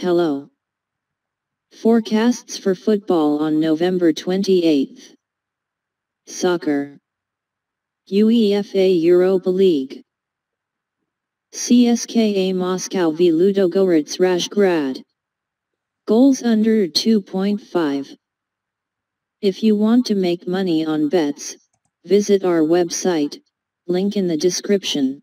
Hello. Forecasts for football on November 28th. Soccer. UEFA Europa League. CSKA Moscow v Ludogorets Razgrad. Goals under 2.5. If you want to make money on bets, visit our website, link in the description.